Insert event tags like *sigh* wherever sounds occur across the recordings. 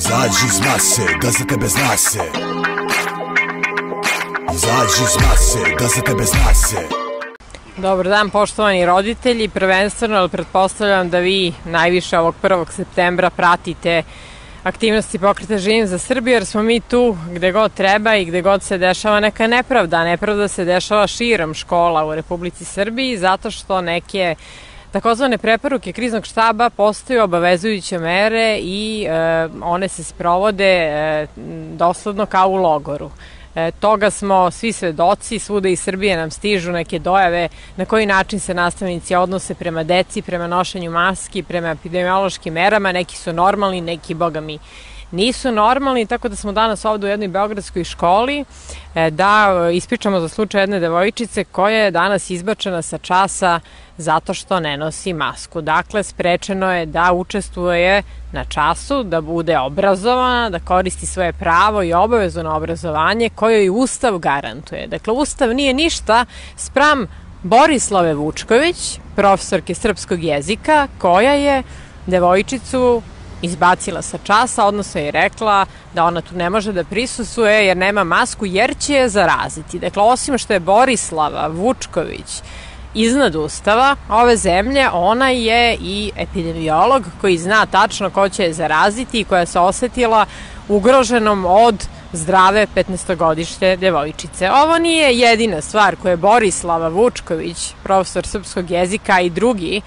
Izađi iz mase, da za tebe zna se Izađi iz mase, da za tebe zna se Dobar dan poštovani roditelji, prvenstveno ali pretpostavljam da vi najviše ovog 1. septembra pratite aktivnosti pokreta Živim za Srbiju jer smo mi tu gde god treba i gde god se dešava neka nepravda. Nepravda se dešava širom škola u Republici Srbiji zato što neke takozvane preporuke kriznog štaba postaju obavezujuće mere i e, one se sprovode e, dosledno kao u logoru. E, toga smo svi svedoci, svuda iz Srbije nam stižu neke dojave na koji način se nastavnici odnose prema deci, prema nošenju maski, prema epidemiološkim merama, neki su normalni, neki, boga mi, nisu normalni, tako da smo danas ovde u jednoj beogradskoj školi e, da ispričamo za slučaj jedne devojčice koja je danas izbačena sa časa zato što ne nosi masku. Dakle, sprečeno je da učestvuje na času, da bude obrazovana, da koristi svoje pravo i obavezu na obrazovanje koje i Ustav garantuje. Dakle, Ustav nije ništa spram Borislave Vučković, profesorke srpskog jezika, koja je devojčicu izbacila sa časa, odnosno je rekla da ona tu ne može da prisusuje jer nema masku jer će je zaraziti. Dakle, osim što je Borislava Vučković iznad ustava ove zemlje, ona je i epidemiolog koji zna tačno ko će je zaraziti i koja se osetila ugroženom od zdrave 15-godišnje devojčice. Ovo nije jedina stvar koje Borislava Vučković, profesor srpskog jezika i drugi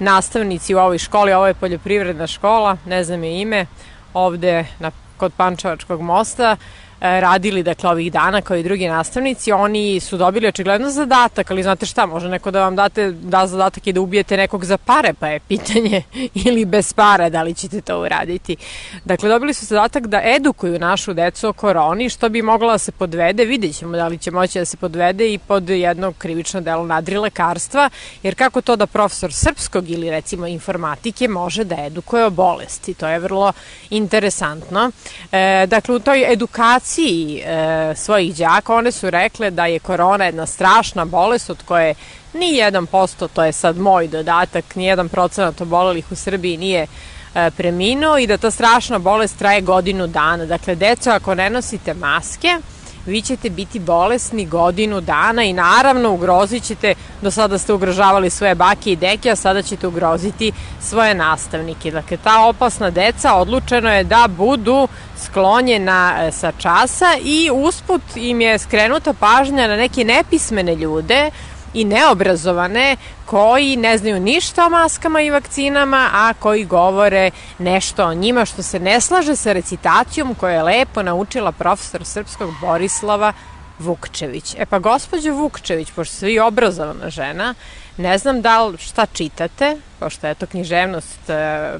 nastavnici u ovoj školi, ovo je poljoprivredna škola, ne znam je ime, ovde na, kod Pančevačkog mosta, radili dakle ovih dana kao i drugi nastavnici, oni su dobili očigledno zadatak, ali znate šta, može neko da vam date, da zadatak i da ubijete nekog za pare, pa je pitanje *laughs* ili bez para da li ćete to uraditi. Dakle, dobili su zadatak da edukuju našu decu o koroni, što bi mogla da se podvede, vidjet ćemo da li će moći da se podvede i pod jedno krivično delo nadrilekarstva, jer kako to da profesor srpskog ili recimo informatike može da edukuje o bolesti, to je vrlo interesantno. E, dakle, u toj edukaciji edukaciji e, svojih đaka one su rekle da je korona jedna strašna bolest od koje ni 1%, to je sad moj dodatak, ni 1% obolelih u Srbiji nije e, preminuo i da ta strašna bolest traje godinu dana. Dakle, deco, ako ne nosite maske, vi ćete biti bolesni godinu dana i naravno ugrozit ćete, do sada ste ugrožavali svoje bake i deke, a sada ćete ugroziti svoje nastavnike. Dakle, ta opasna deca odlučeno je da budu sklonjena e, sa časa i usput im je skrenuta pažnja na neke nepismene ljude i neobrazovane koji ne znaju ništa o maskama i vakcinama, a koji govore nešto o njima što se ne slaže sa recitacijom koju je lepo naučila profesor srpskog Borislava Vukčević. E pa, gospođo Vukčević, pošto ste vi obrazovana žena, ne znam da li šta čitate, pošto je to književnost e,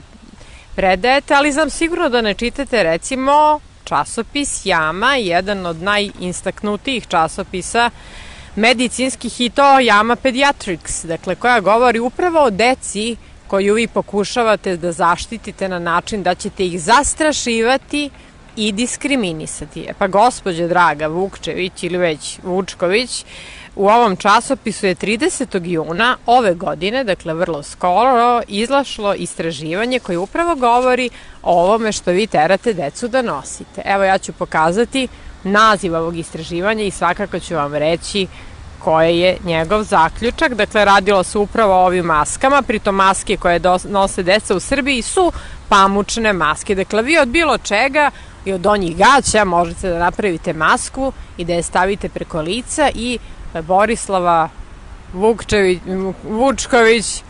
predajete, ali znam sigurno da ne čitate recimo časopis Jama, jedan od najinstaknutijih časopisa medicinskih i to Jama Pediatrics, dakle koja govori upravo o deci koju vi pokušavate da zaštitite na način da ćete ih zastrašivati i diskriminisati. E pa gospođe draga Vukčević ili već Vučković, u ovom časopisu je 30. juna ove godine, dakle vrlo skoro, izlašlo istraživanje koje upravo govori o ovome što vi terate decu da nosite. Evo ja ću pokazati naziv ovog istraživanja i svakako ću vam reći koje je njegov zaključak. Dakle, radilo se upravo o ovim maskama, pritom maske koje nose deca u Srbiji su pamučne maske. Dakle, vi od bilo čega i od onjih gaća možete da napravite masku i da je stavite preko lica i Borislava Vukčević, Vučković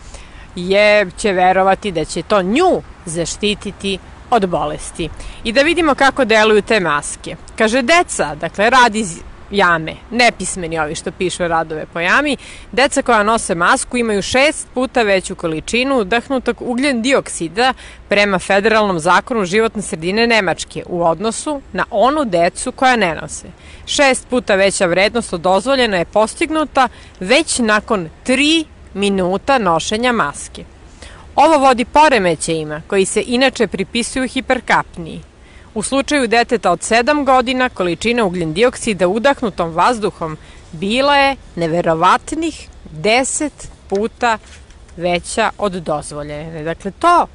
je, će verovati da će to nju zaštititi bolesti. I da vidimo kako deluju te maske. Kaže, deca, dakle, radi jame, nepismeni ovi što pišu radove po jami, deca koja nose masku imaju šest puta veću količinu udahnutog ugljen dioksida prema federalnom zakonu životne sredine Nemačke u odnosu na onu decu koja ne nose. Šest puta veća vrednost od dozvoljena je postignuta već nakon tri minuta nošenja maske. Ovo vodi poremećajima koji se inače pripisuju hiperkapniji. U slučaju deteta od 7 godina količina ugljen dioksida udahnutom vazduhom bila je neverovatnih 10 puta veća od dozvoljene. Dakle, to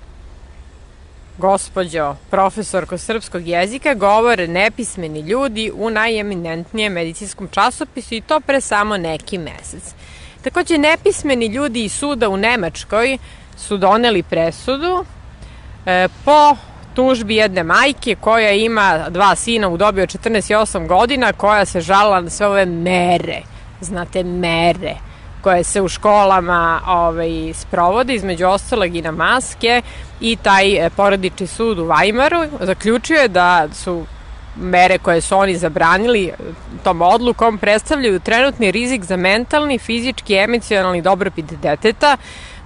gospođo profesorko srpskog jezika, govore nepismeni ljudi u najeminentnijem medicinskom časopisu i to pre samo neki mesec. Takođe, nepismeni ljudi iz suda u Nemačkoj su doneli presudu e, po tužbi jedne majke koja ima dva sina u dobi od 14 i 8 godina koja se žala na sve ove mere, znate mere koje se u školama ovaj, sprovode, između ostalog i na maske i taj e, porodični sud u Vajmaru zaključio je da su mere koje su oni zabranili e, tom odlukom predstavljaju trenutni rizik za mentalni, fizički, emocionalni dobrobit deteta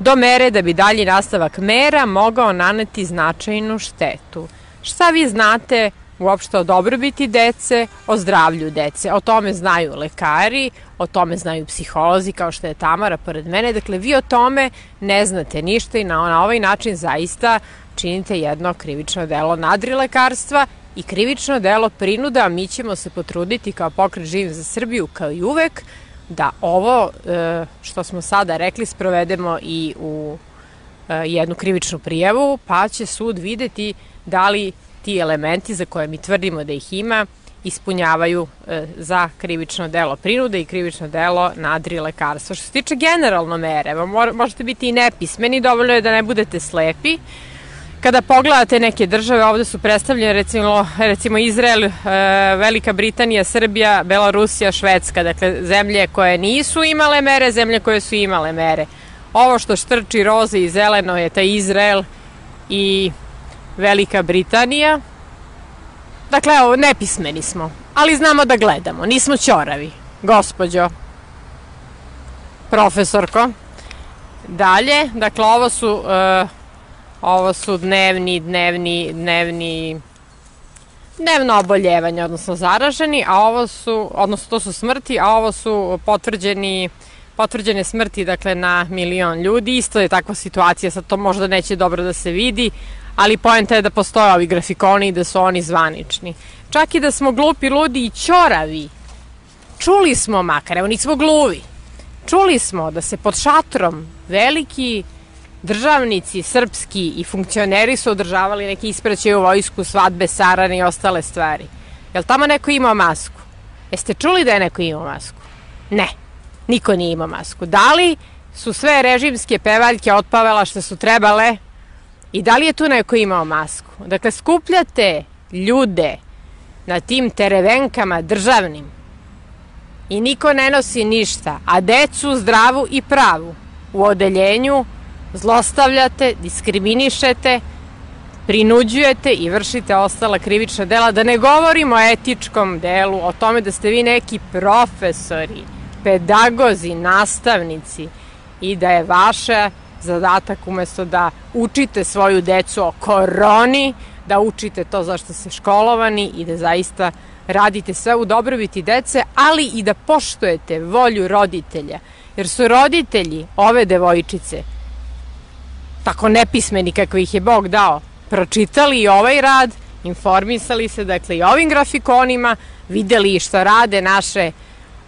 do mere da bi dalji nastavak mera mogao naneti značajnu štetu. Šta vi znate uopšte o dobrobiti dece, o zdravlju dece. O tome znaju lekari, o tome znaju psiholozi kao što je Tamara pored mene. Dakle, vi o tome ne znate ništa i na, na ovaj način zaista činite jedno krivično delo nadrilekarstva i krivično delo prinuda, mi ćemo se potruditi kao pokret Živim za Srbiju kao i uvek da ovo e, što smo sada rekli sprovedemo i u e, jednu krivičnu prijavu, pa će sud videti da li ti elementi za koje mi tvrdimo da ih ima ispunjavaju e, za krivično delo prinude i krivično delo nadri lekarstva. Što se tiče generalno mere, možete biti i nepismeni, dovoljno je da ne budete slepi. Kada pogledate neke države, ovde su predstavljene recimo, recimo Izrael, e, Velika Britanija, Srbija, Belorusija, Švedska, dakle zemlje koje nisu imale mere, zemlje koje su imale mere. Ovo što štrči roze i zeleno je taj Izrael i Velika Britanija. Dakle, evo, nepismeni smo, ali znamo da gledamo, nismo ćoravi, gospođo, profesorko. Dalje, dakle, ovo su, uh, ovo su dnevni, dnevni, dnevni, dnevno oboljevanje, odnosno zaraženi, a ovo su, odnosno to su smrti, a ovo su potvrđeni potvrđene smrti dakle na milion ljudi. Isto je takva situacija, sad to možda neće dobro da se vidi, ali poenta je da postoje ovi grafikoni i da su oni zvanični. Čak i da smo glupi, ludi i ćoravi, čuli smo makar, evo nismo gluvi, čuli smo da se pod šatrom veliki državnici srpski i funkcioneri su održavali neki ispraćaj u vojsku, svadbe, sarane i ostale stvari. Jel tamo neko imao masku? Jeste čuli da je neko imao masku? Ne, niko nije imao masku. Da li su sve režimske pevaljke otpavela što su trebale I da li je tu neko imao masku? Dakle, skupljate ljude na tim terevenkama državnim i niko ne nosi ništa, a decu zdravu i pravu u odeljenju zlostavljate, diskriminišete, prinuđujete i vršite ostala krivična dela, da ne govorimo o etičkom delu, o tome da ste vi neki profesori, pedagozi, nastavnici i da je vaša zadatak umesto da učite svoju decu o koroni, da učite to zašto ste školovani i da zaista radite sve u dobrobiti dece, ali i da poštujete volju roditelja. Jer su roditelji ove devojčice, tako nepismeni kako ih je Bog dao, pročitali i ovaj rad, informisali se dakle i ovim grafikonima, videli šta rade naše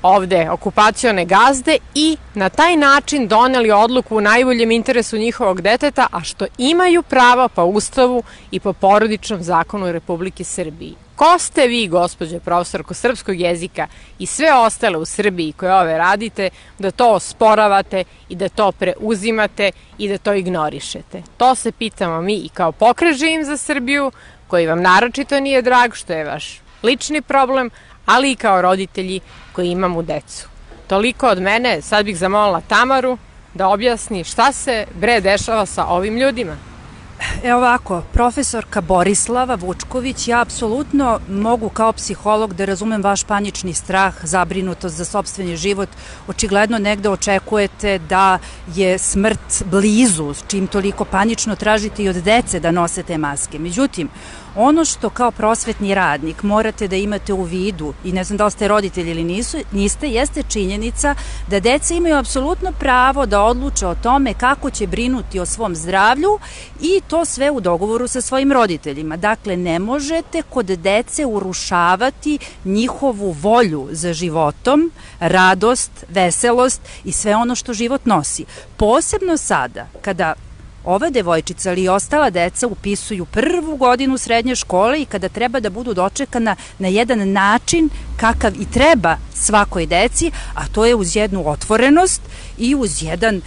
ovde okupacione gazde i na taj način doneli odluku u najboljem interesu njihovog deteta, a što imaju pravo po Ustavu i po porodičnom zakonu Republike Srbije. Ko ste vi, gospođe profesorko srpskog jezika i sve ostale u Srbiji koje ove radite, da to osporavate i da to preuzimate i da to ignorišete? To se pitamo mi i kao pokret Živim za Srbiju, koji vam naročito nije drag, što je vaš lični problem, ali i kao roditelji koji imamo decu. Toliko od mene, sad bih zamolila Tamaru da objasni šta se bre dešava sa ovim ljudima. E ovako, profesorka Borislava Vučković, ja apsolutno mogu kao psiholog da razumem vaš panični strah, zabrinutost za sobstveni život. Očigledno negde očekujete da je smrt blizu, čim toliko panično tražite i od dece da nose te maske. Međutim, Ono što kao prosvetni radnik morate da imate u vidu, i ne znam da li ste roditelji ili nisu, niste, jeste činjenica da deca imaju apsolutno pravo da odluče o tome kako će brinuti o svom zdravlju i to sve u dogovoru sa svojim roditeljima. Dakle, ne možete kod dece urušavati njihovu volju za životom, radost, veselost i sve ono što život nosi. Posebno sada, kada ova devojčica ali i ostala deca upisuju prvu godinu srednje škole i kada treba da budu dočekana na jedan način kakav i treba svakoj deci, a to je uz jednu otvorenost i uz, jedan,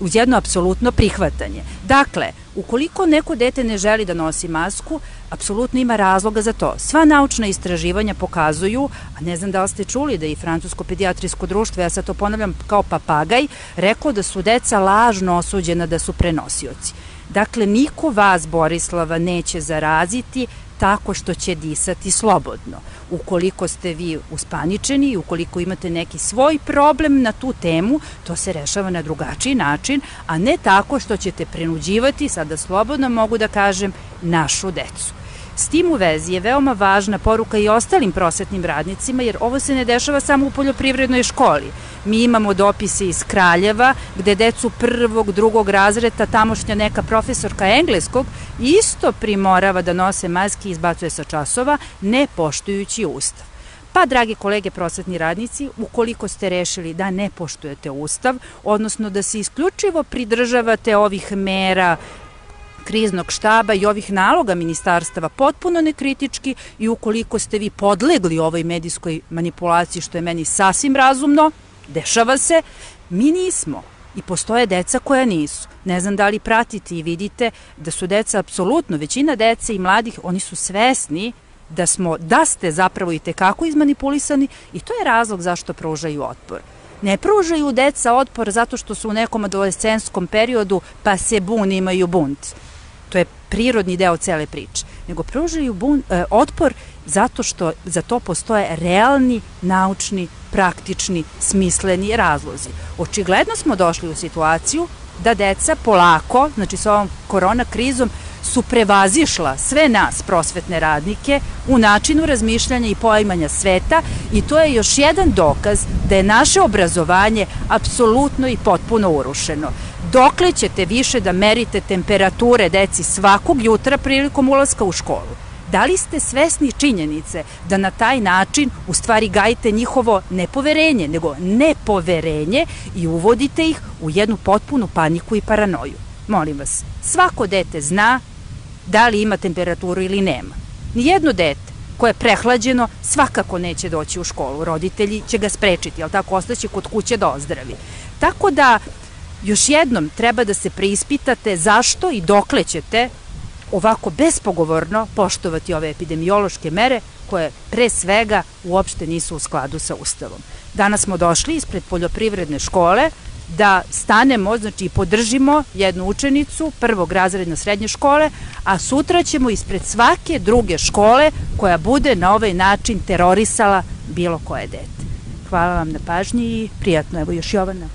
uz, jedno apsolutno prihvatanje. Dakle, ukoliko neko dete ne želi da nosi masku, apsolutno ima razloga za to. Sva naučna istraživanja pokazuju, a ne znam da li ste čuli da i Francusko pedijatrijsko društvo, ja sad to ponavljam kao papagaj, rekao da su deca lažno osuđena da su prenosioci. Dakle, niko vas, Borislava, neće zaraziti tako što će disati slobodno. Ukoliko ste vi uspaničeni i ukoliko imate neki svoj problem na tu temu, to se rešava na drugačiji način, a ne tako što ćete prenuđivati, sada slobodno mogu da kažem, našu decu. S tim u vezi je veoma važna poruka i ostalim prosvetnim radnicima, jer ovo se ne dešava samo u poljoprivrednoj školi. Mi imamo dopise iz Kraljeva, gde decu prvog, drugog razreta, tamošnja neka profesorka engleskog, isto primorava da nose maske i izbacuje sa časova, ne poštujući ustav. Pa, dragi kolege prosvetni radnici, ukoliko ste rešili da ne poštujete ustav, odnosno da se isključivo pridržavate ovih mera kriznog štaba i ovih naloga ministarstava potpuno nekritički i ukoliko ste vi podlegli ovoj medijskoj manipulaciji, što je meni sasvim razumno, dešava se, mi nismo. I postoje deca koja nisu. Ne znam da li pratite i vidite da su deca apsolutno, većina dece i mladih, oni su svesni da smo, da ste zapravo i tekako izmanipulisani i to je razlog zašto pružaju otpor. Ne pružaju deca otpor zato što su u nekom adolescenskom periodu pa se bun imaju bunt to je prirodni deo cele priče, nego pružaju bun, e, otpor zato što za to postoje realni, naučni, praktični, smisleni razlozi. Očigledno smo došli u situaciju da deca polako, znači sa ovom korona krizom, su prevazišla sve nas prosvetne radnike u načinu razmišljanja i poimanja sveta i to je još jedan dokaz da je naše obrazovanje apsolutno i potpuno urušeno. Dokle ćete više da merite temperature deci svakog jutra prilikom ulaska u školu? Da li ste svesni činjenice da na taj način u stvari gajite njihovo nepoverenje, nego nepoverenje i uvodite ih u jednu potpunu paniku i paranoju? Molim vas, svako dete zna da li ima temperaturu ili nema. Nijedno dete koje je prehlađeno svakako neće doći u školu. Roditelji će ga sprečiti, ali tako ostaće kod kuće da ozdravi. Tako da još jednom treba da se preispitate zašto i dokle ćete ovako bespogovorno poštovati ove epidemiološke mere koje pre svega uopšte nisu u skladu sa Ustavom. Danas smo došli ispred poljoprivredne škole da stanemo, znači podržimo jednu učenicu prvog razredna srednje škole, a sutra ćemo ispred svake druge škole koja bude na ovaj način terorisala bilo koje dete. Hvala vam na pažnji i prijatno. Evo još Jovana.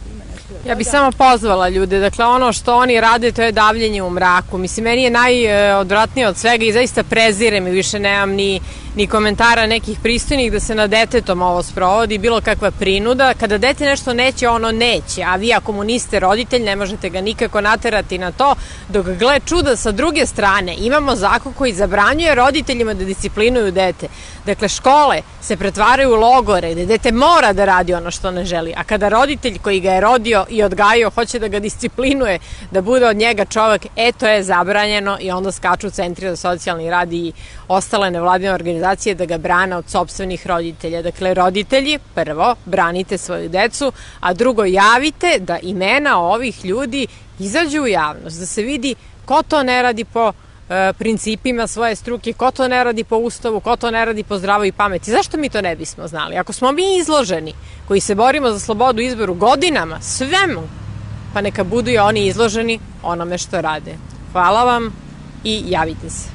Ja bih samo pozvala ljude, dakle ono što oni rade to je davljenje u mraku. Mislim, meni je najodvratnije od svega i zaista prezirem i više nemam ni ni komentara nekih pristojnih da se na detetom ovo sprovodi, bilo kakva prinuda. Kada dete nešto neće, ono neće, a vi ako mu niste roditelj, ne možete ga nikako naterati na to, dok gle čuda sa druge strane, imamo zakon koji zabranjuje roditeljima da disciplinuju dete. Dakle, škole se pretvaraju u logore gde dete mora da radi ono što ne želi, a kada roditelj koji ga je rodio i odgajio hoće da ga disciplinuje, da bude od njega čovek, e to je zabranjeno i onda skaču centri za socijalni rad i ostale nevladine organizacije da ga brana od sobstvenih roditelja. Dakle, roditelji, prvo, branite svoju decu, a drugo, javite da imena ovih ljudi izađu u javnost, da se vidi ko to ne radi po e, principima svoje struke, ko to ne radi po ustavu, ko to ne radi po zdravoj pameti. Zašto mi to ne bismo znali? Ako smo mi izloženi, koji se borimo za slobodu izboru godinama, svemu, pa neka budu i oni izloženi onome što rade. Hvala vam i javite se.